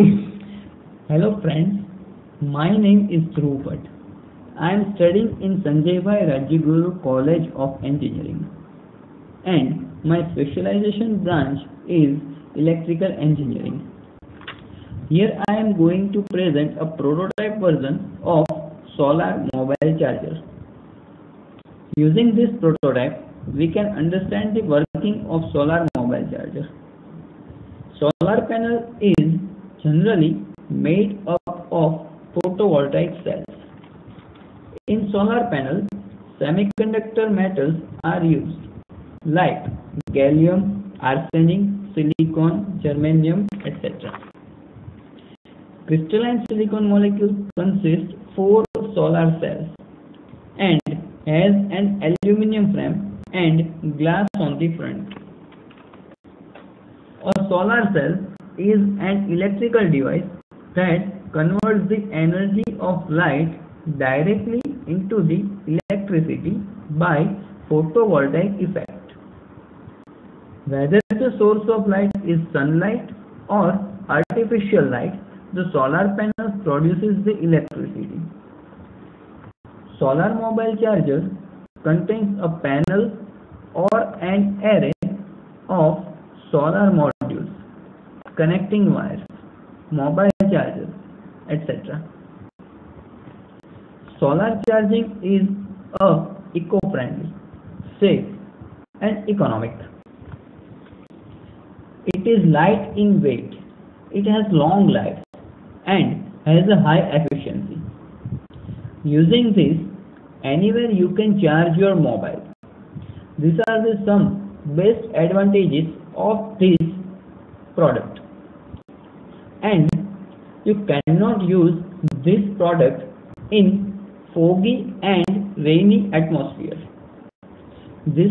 Hello friends, my name is Dhruv Bhatt. I am studying in Sanjay Bhai Rajguru College of Engineering and my specialization branch is electrical engineering. Here I am going to present a prototype version of solar mobile charger. Using this prototype, we can understand the working of solar mobile charger. Solar panel is generally made up of photovoltaic cells. In solar panels, semiconductor metals are used like gallium, arsenic, silicon, germanium, etc. Crystalline silicon molecule consists four solar cells and has an aluminum frame and glass on the front. A solar cell is an electrical device that converts the energy of light directly into the electricity by photovoltaic effect. Whether the source of light is sunlight or artificial light, the solar panel produces the electricity. Solar mobile charger contains a panel or an array of solar modules, connecting wires, mobile chargers, etc. Solar charging is a eco-friendly, safe and economic. It is light in weight, it has long life and has a high efficiency. Using this, anywhere you can charge your mobile. These are the some best advantages of this product. And you cannot use this product in foggy and rainy atmosphere. This